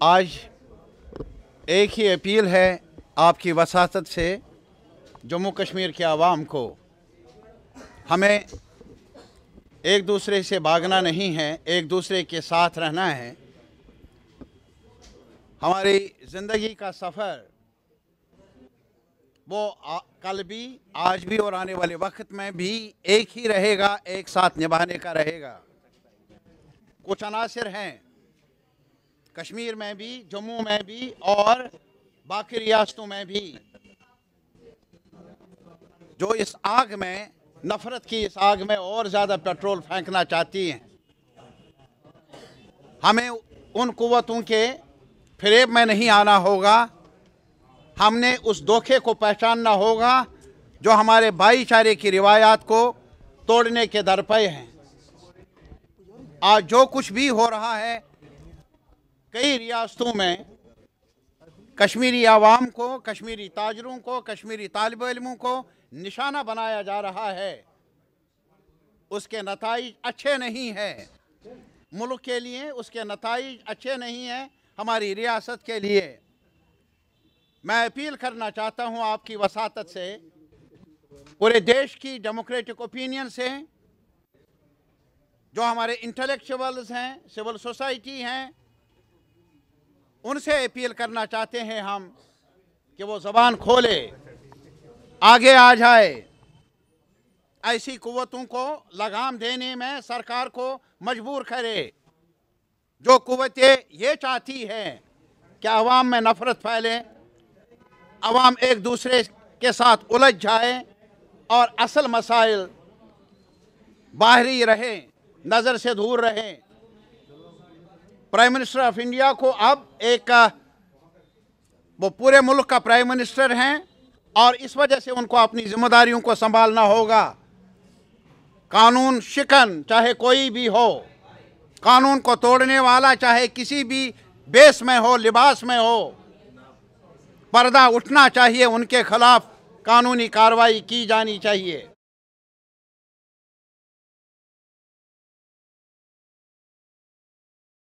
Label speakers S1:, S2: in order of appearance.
S1: آج ایک ہی اپیل ہے آپ کی وساطت سے جموں کشمیر کے عوام کو۔ ہمیں ایک دوسرے سے بھاگنا نہیں ہے، ایک دوسرے کے ساتھ رہنا ہے۔ ہماری زندگی کا سفر وہ کل بھی، آج بھی اور آنے والے وقت میں بھی ایک ہی رہے گا، ایک ساتھ نبھانے کا رہے گا۔ کچھ عناصر ہیں۔ کشمیر میں بھی، جموں میں بھی اور باقی ریاستوں میں بھی۔ جو اس آگ میں، نفرت کی اس آگ میں اور زیادہ پیٹرول پھینکنا چاہتی ہیں۔ ہمیں ان قوتوں کے فریب میں نہیں آنا ہوگا۔ ہم نے اس دھوکے کو پہچاننا ہوگا جو ہمارے بھائی چارے کی روایات کو توڑنے کے درپے ہیں۔ آج جو کچھ بھی ہو رہا ہے کئی ریاستوں میں کشمیری عوام کو، کشمیری تاجروں کو، کشمیری طالب علموں کو نشانہ بنایا جا رہا ہے۔ اس کے نتائج اچھے نہیں ہیں۔ ملک کے لیے اس کے نتائج اچھے نہیں ہیں، ہماری ریاست کے لیے۔ میں اپیل کرنا چاہتا ہوں آپ کی وساطت سے، پورے دیش کی ڈیموکریٹک اوپینین سے، جو ہمارے انٹلیکچولز ہیں سول سوسائٹی ہیں ان سے اپیل کرنا چاہتے ہیں ہم کہ وہ زبان کھولے، آگے آ جائے۔ ایسی قوتوں کو لگام دینے میں سرکار کو مجبور کرے۔ جو قوتیں یہ چاہتی ہیں کہ عوام میں نفرت پھیلیں عوام ایک دوسرے کے ساتھ الجھ جائے اور اصل مسائل باہری رہیں، نظر سے دور رہیں۔ پرائم منسٹر آف انڈیا کو اب ایک وہ پورے ملک کا پرائم منسٹر ہیں اور اس وجہ سے ان کو اپنی ذمہ داریوں کو سنبھالنا ہوگا۔ قانون شکن، چاہے کوئی بھی ہو، قانون کو توڑنے والا، چاہے کسی بھی بیس میں ہو، لباس میں ہو، پردہ اٹھنا چاہیے، ان کے خلاف قانونی کاروائی کی جانی چاہیے۔